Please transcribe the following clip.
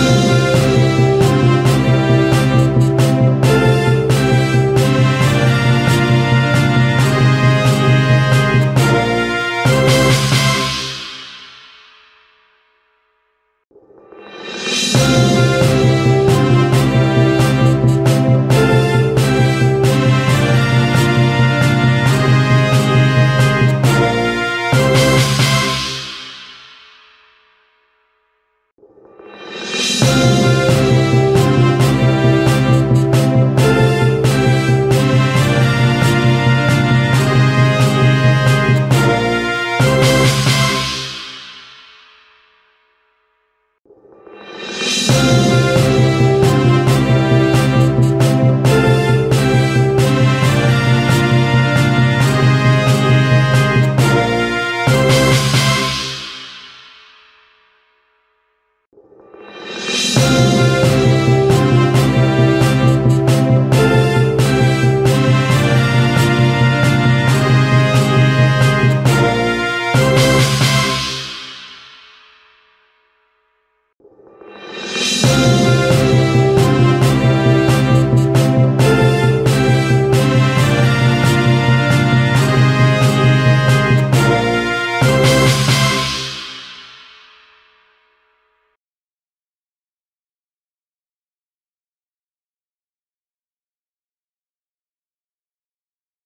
Música